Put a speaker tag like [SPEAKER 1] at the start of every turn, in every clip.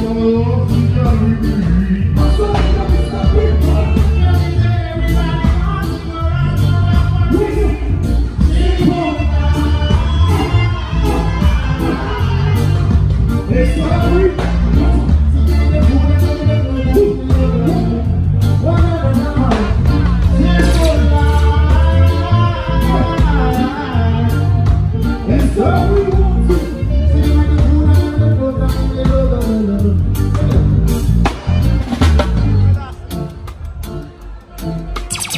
[SPEAKER 1] one love.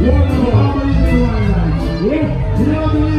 [SPEAKER 1] life. Yeah. We don't believe in one side.